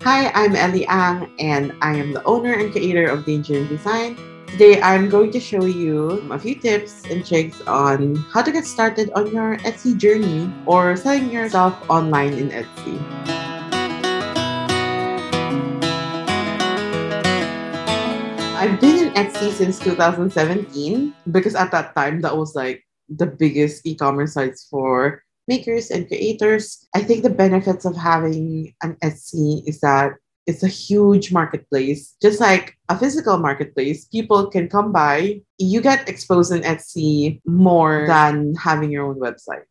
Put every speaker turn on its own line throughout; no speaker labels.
Hi, I'm Elly Ang, and I am the owner and creator of Danger in Design. Today, I'm going to show you a few tips and tricks on how to get started on your Etsy journey or selling yourself online in Etsy. I've been in Etsy since 2017 because at that time, that was like the biggest e-commerce sites for makers and creators. I think the benefits of having an Etsy is that it's a huge marketplace, just like a physical marketplace. People can come by. You get exposed in Etsy more than having your own website.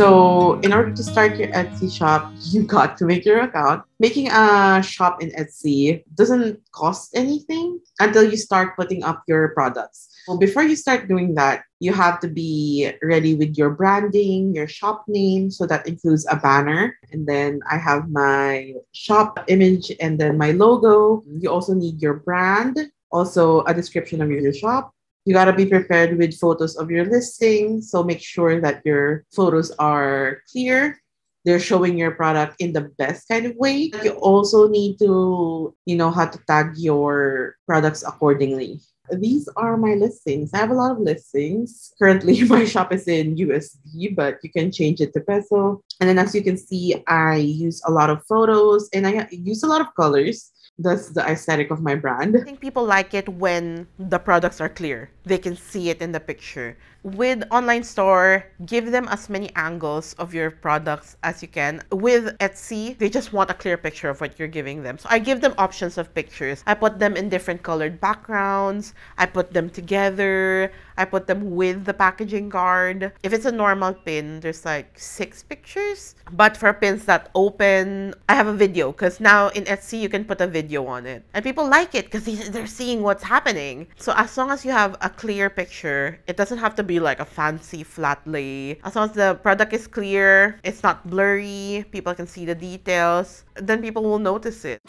So, in order to start your Etsy shop, you got to make your account. Making a shop in Etsy doesn't cost anything until you start putting up your products. Well, before you start doing that, you have to be ready with your branding, your shop name. So that includes a banner. And then I have my shop image and then my logo. You also need your brand, also a description of your shop, you got to be prepared with photos of your listing. So make sure that your photos are clear. They're showing your product in the best kind of way. You also need to, you know, how to tag your products accordingly. These are my listings. I have a lot of listings. Currently, my shop is in USD, but you can change it to peso. And then, as you can see, I use a lot of photos and I use a lot of colors that's the aesthetic of my brand.
I think people like it when the products are clear. They can see it in the picture. With online store, give them as many angles of your products as you can. With Etsy, they just want a clear picture of what you're giving them. So I give them options of pictures. I put them in different colored backgrounds. I put them together. I put them with the packaging card. If it's a normal pin, there's like six pictures. But for pins that open, I have a video because now in Etsy, you can put a video on it. And people like it because they're seeing what's happening. So as long as you have a clear picture, it doesn't have to be like a fancy flat lay. As long as the product is clear, it's not blurry, people can see the details, then people will notice it.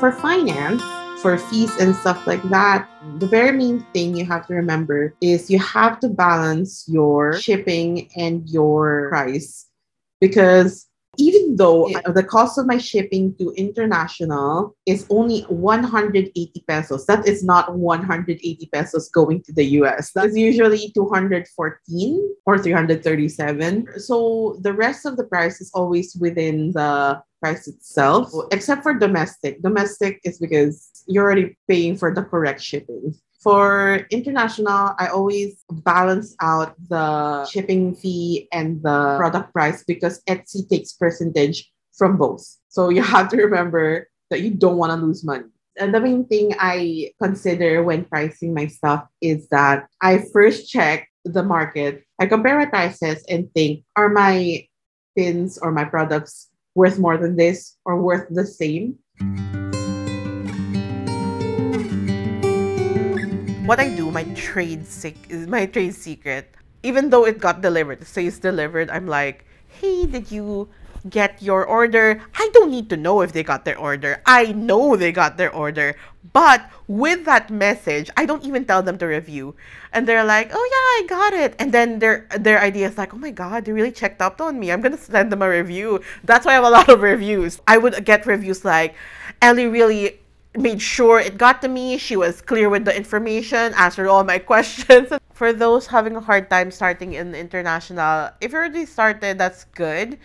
For finance, for fees and stuff like that, the very main thing you have to remember is you have to balance your shipping and your price. Because even though the cost of my shipping to international is only 180 pesos, that is not 180 pesos going to the US. That's usually 214 or 337. So the rest of the price is always within the price itself, except for domestic. Domestic is because you're already paying for the correct shipping. For international, I always balance out the shipping fee and the product price because Etsy takes percentage from both. So you have to remember that you don't want to lose money. And the main thing I consider when pricing my stuff is that I first check the market. I compare my prices and think, are my pins or my products worth more than this or worth the same?
What I do, my trade sec- my trade secret, even though it got delivered, it says delivered, I'm like, hey, did you get your order? I don't need to know if they got their order. I know they got their order. But with that message, I don't even tell them to review. And they're like, oh yeah, I got it. And then their their idea is like, oh my god, they really checked up on me. I'm gonna send them a review. That's why I have a lot of reviews. I would get reviews like, Elly really made sure it got to me. She was clear with the information, answered all my questions. For those having a hard time starting in international, if you already started, that's good.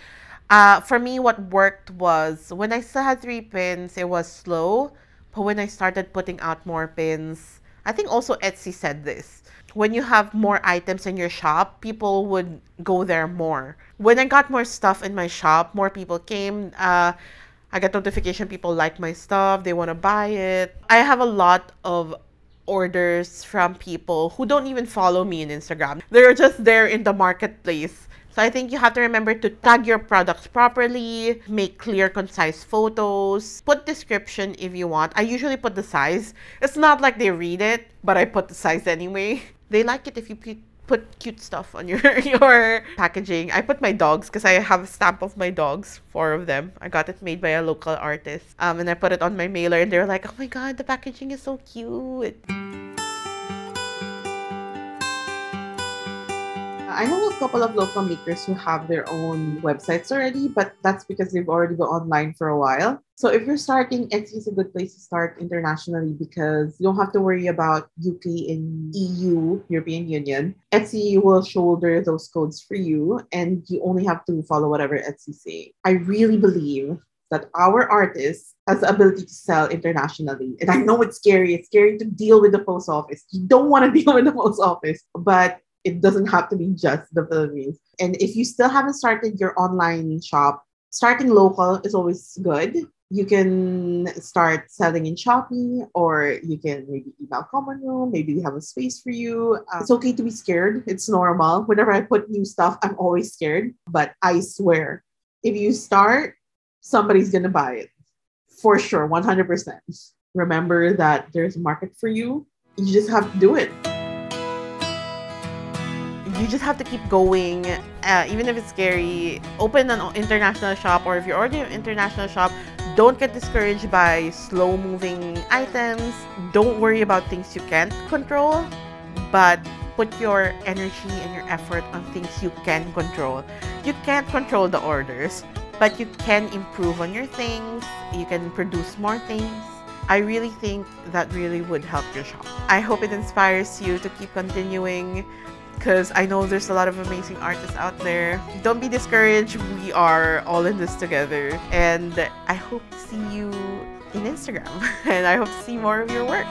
Uh, for me, what worked was when I still had three pins, it was slow. But when I started putting out more pins, I think also Etsy said this. When you have more items in your shop, people would go there more. When I got more stuff in my shop, more people came. Uh, I get notification people like my stuff, they want to buy it. I have a lot of orders from people who don't even follow me in Instagram. They're just there in the marketplace. So I think you have to remember to tag your products properly, make clear, concise photos, put description if you want. I usually put the size. It's not like they read it, but I put the size anyway. They like it if you put cute stuff on your your packaging. I put my dogs because I have a stamp of my dogs, four of them. I got it made by a local artist. Um, and I put it on my mailer, and they're like, "Oh my god, the packaging is so cute."
I know a couple of local makers who have their own websites already, but that's because they've already been online for a while. So if you're starting, Etsy is a good place to start internationally because you don't have to worry about UK and EU, European Union. Etsy will shoulder those codes for you and you only have to follow whatever Etsy say. I really believe that our artist has the ability to sell internationally. And I know it's scary. It's scary to deal with the post office. You don't want to deal with the post office, but it doesn't have to be just the Philippines. And if you still haven't started your online shop, starting local is always good. You can start selling in Shopee or you can maybe email Common Room. Maybe they have a space for you. Uh, it's okay to be scared. It's normal. Whenever I put new stuff, I'm always scared. But I swear, if you start, somebody's going to buy it for sure, 100%. Remember that there's a market for you. You just have to do it
you just have to keep going, uh, even if it's scary. Open an international shop, or if you're already an international shop, don't get discouraged by slow moving items. Don't worry about things you can't control, but put your energy and your effort on things you can control. You can't control the orders, but you can improve on your things, you can produce more things. I really think that really would help your shop. I hope it inspires you to keep continuing because I know there's a lot of amazing artists out there. Don't be discouraged. We are all in this together. And I hope to see you in Instagram. And I hope to see more of your work.